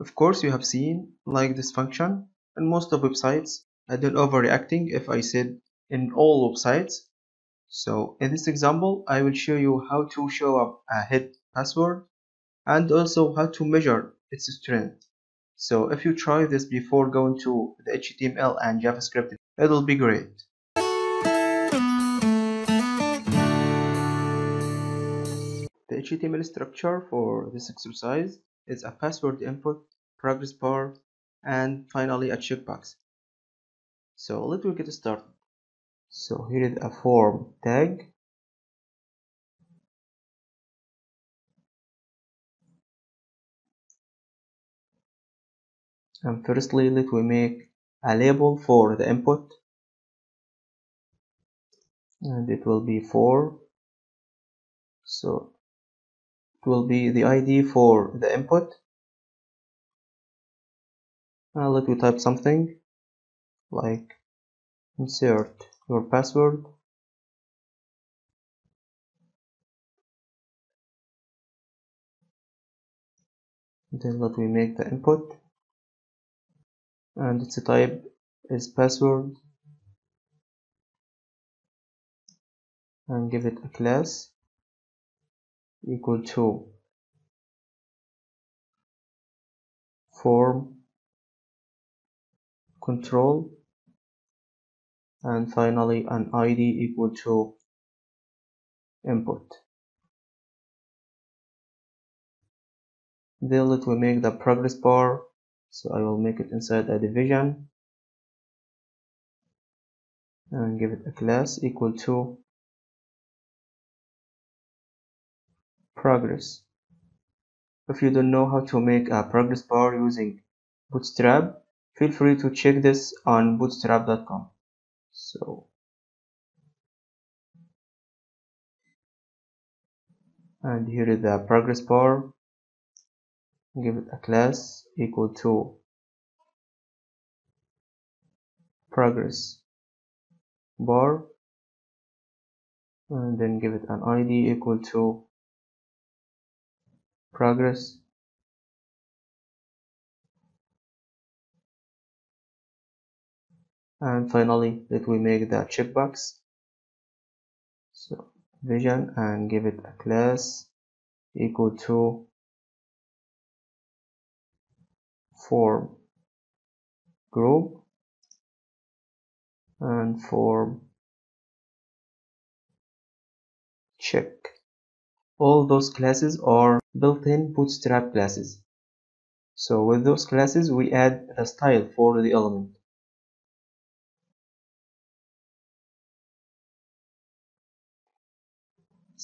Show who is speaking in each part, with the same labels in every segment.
Speaker 1: Of course you have seen like this function in most of websites and then overreacting if I said in all websites. So in this example I will show you how to show up a head password and also how to measure its strength. So if you try this before going to the HTML and JavaScript, it'll be great. The HTML structure for this exercise is a password input, progress bar, and finally a checkbox. So let me get started. So here is a form tag. And firstly, let me make a label for the input. And it will be for. So it will be the ID for the input. Uh, let me type something like insert your password. Then let me make the input. And its type is password. And give it a class equal to form control and finally an id equal to input then let me make the progress bar. So I will make it inside a division and give it a class equal to progress. If you don't know how to make a progress bar using bootstrap feel free to check this on bootstrap.com so and here is the progress bar. Give it a class equal to progress bar. And then give it an id equal to progress and finally let we make the checkbox so vision and give it a class equal to form group. And form check. All those classes are built-in bootstrap classes. So with those classes we add a style for the element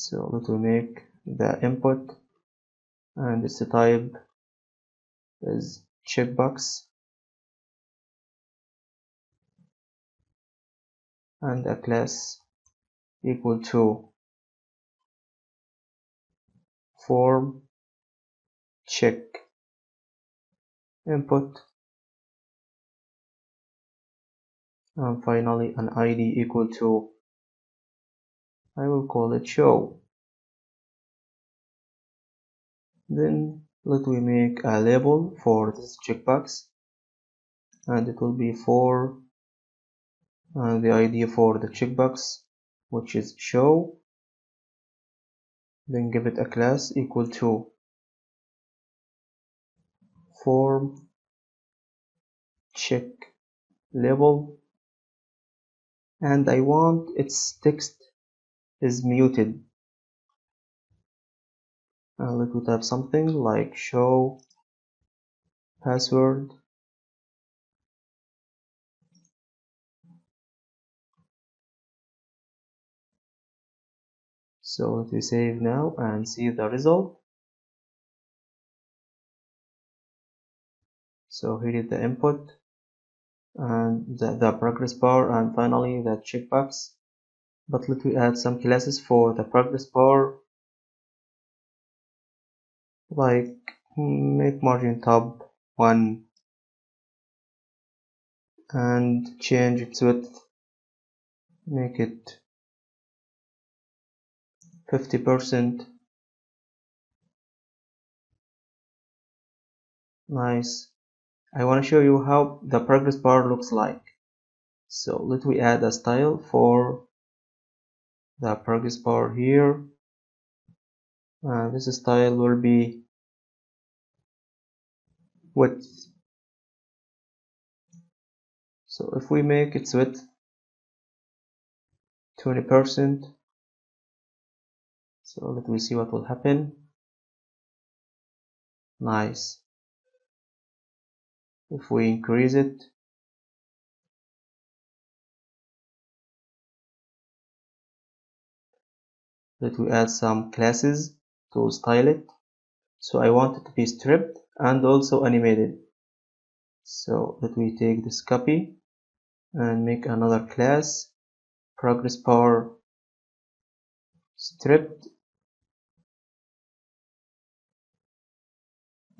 Speaker 1: so me make the input and its type is checkbox. And a class equal to form check input. And finally an id equal to I will call it show. Then let me make a label for this checkbox. And it will be for uh, the ID for the checkbox which is show. Then give it a class equal to form check label. And I want its text is muted. Uh, let me type something like show password. So let me save now and see the result. So here is the input and the, the progress bar and finally the checkbox but let me add some classes for the progress bar. Like make margin top 1 and change its width. Make it 50% nice. I want to show you how the progress bar looks like. So let me add a style for the progress bar here. Uh, this style will be width. So if we make its width 20% so let me see what will happen. Nice. If we increase it let me add some classes to style it. So I want it to be stripped and also animated. So let me take this copy and make another class. Progress bar stripped.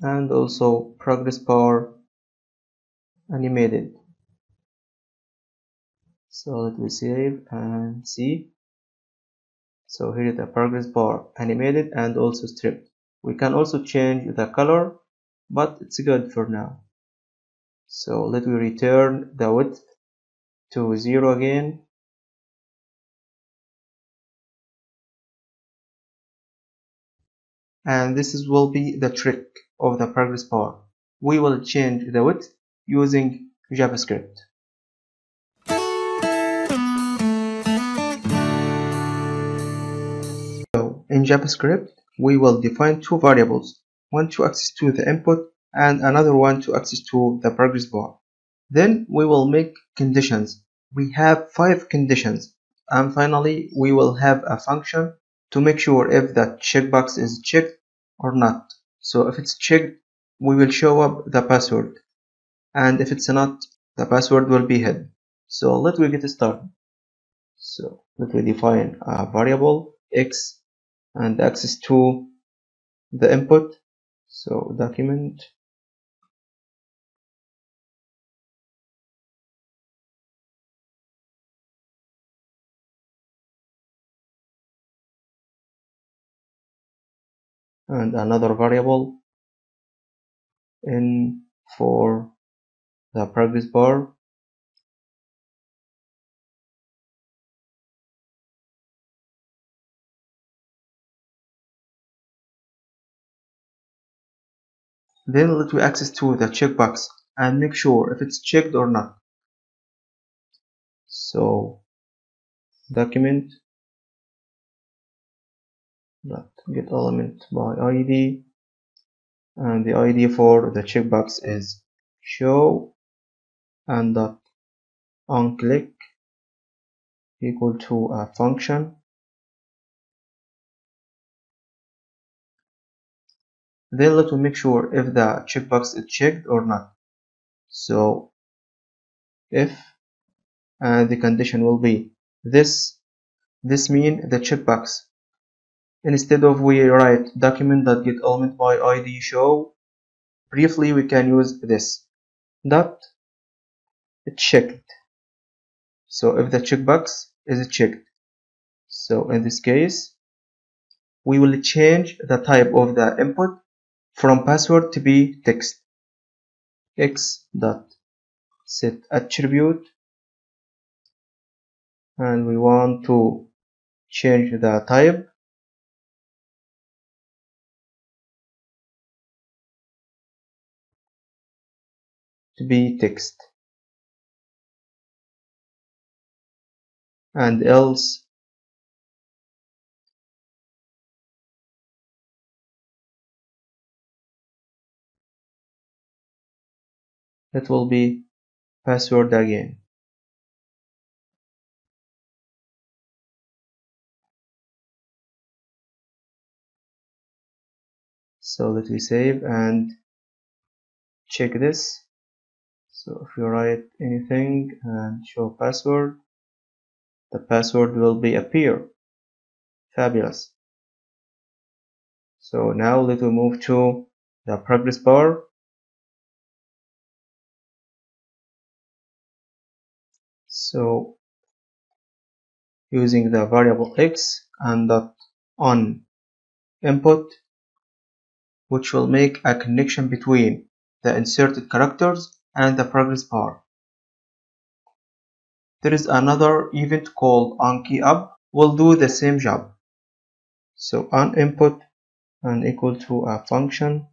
Speaker 1: And also progress bar animated. So let me save and see so here is the progress bar animated and also stripped. We can also change the color but it's good for now. So let me return the width to zero again. And this is, will be the trick of the progress bar. We will change the width using JavaScript in JavaScript we will define two variables one to access to the input and another one to access to the progress bar. Then we will make conditions. We have five conditions. And finally we will have a function to make sure if that checkbox is checked or not. So if it's checked we will show up the password. And if it's not the password will be hidden. So let me get started. So let me define a variable x and access to the input. So document. And another variable in for the progress bar then let me access to the checkbox and make sure if it's checked or not. So document. Dot get element by id and the id for the checkbox is show and dot on click equal to a function then let me make sure if the checkbox is checked or not. So if and the condition will be this this mean the checkbox. Instead of we write document.get element by id show briefly we can use this. Dot checked. So if the checkbox is checked. So in this case we will change the type of the input from password to be text. X dot. Set attribute. And we want to change the type. To be text. And else it will be password again. So let me save and check this. So if you write anything and show password the password will be appear. Fabulous. So now let me move to the progress bar so using the variable x and dot on input which will make a connection between the inserted characters and the progress bar. There is another event called onKeyUp will do the same job. So on input and equal to a function.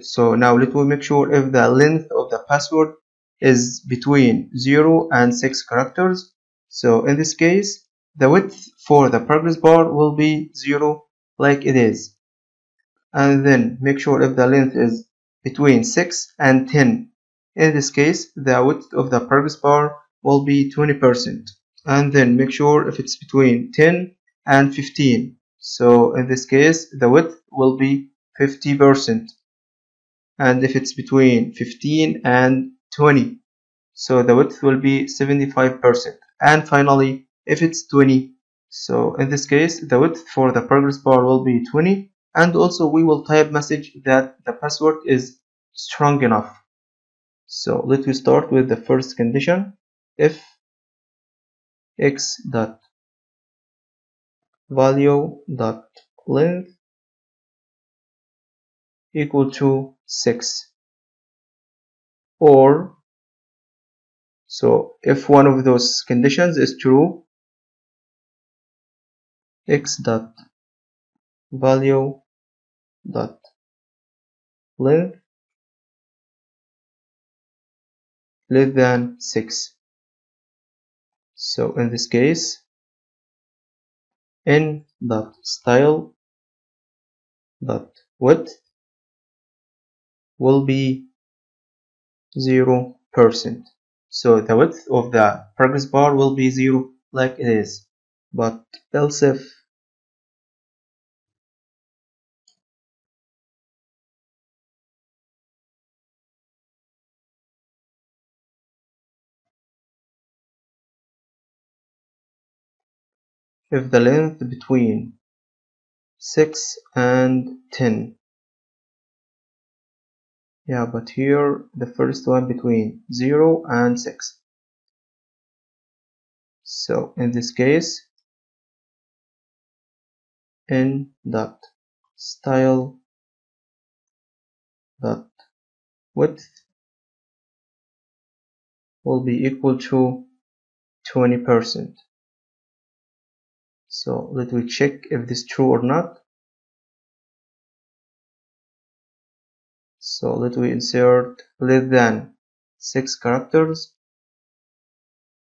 Speaker 1: So now let me make sure if the length of the password is between 0 and 6 characters. So in this case, the width for the progress bar will be 0 like it is. And then make sure if the length is between 6 and 10. In this case, the width of the progress bar will be 20%. And then make sure if it's between 10 and 15. So in this case, the width will be 50%. And if it's between 15 and 20, so the width will be 75%. And finally, if it's 20, so in this case, the width for the progress bar will be 20. And also we will type message that the password is strong enough. So let me start with the first condition. If x dot value dot length equal to 6 or so if one of those conditions is true x dot value dot length less than 6 so in this case n dot style dot width will be 0 percent. So the width of the progress bar will be 0 like it is. But else if if the length between 6 and 10 yeah but here the first one between 0 and 6 so in this case n dot style dot width will be equal to 20 percent. So let me check if this is true or not so let me insert less than 6 characters.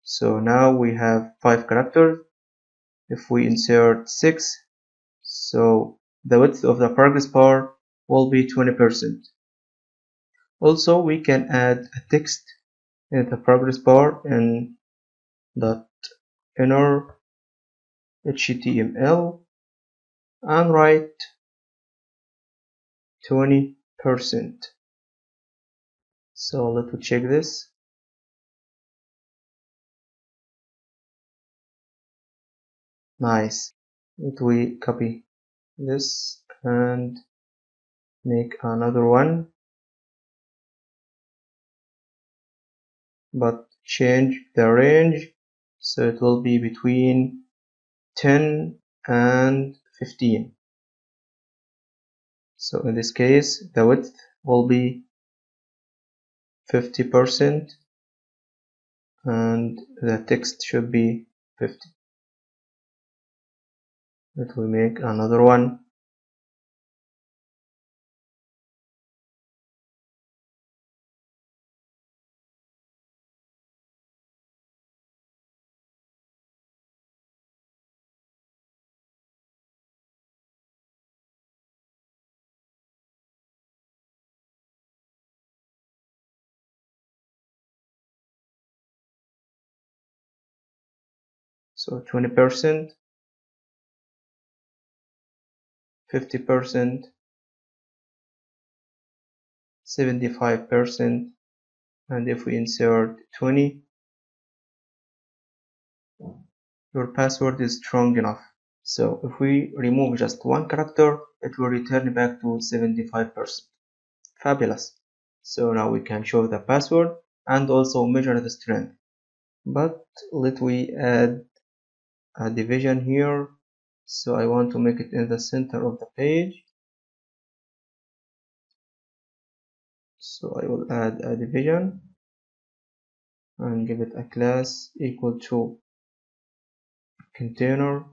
Speaker 1: So now we have 5 characters. If we insert 6 so the width of the progress bar will be 20% also we can add a text in the progress bar in dot inner html and write 20 percent. So let me check this. Nice. Let we copy this and make another one. But change the range so it will be between 10 and 15 so in this case the width will be 50% and the text should be 50 let me make another one so 20% 50% 75% and if we insert 20 your password is strong enough. So if we remove just one character it will return back to 75% fabulous. So now we can show the password and also measure the strength. But let we add a division here. So I want to make it in the center of the page. So I will add a division and give it a class equal to container.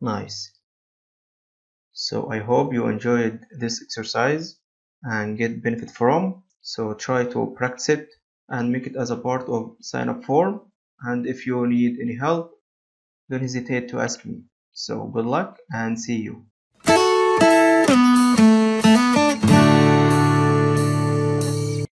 Speaker 1: Nice. So I hope you enjoyed this exercise and get benefit from. So try to practice it and make it as a part of sign up form. And if you need any help don't hesitate to ask me. So good luck and see you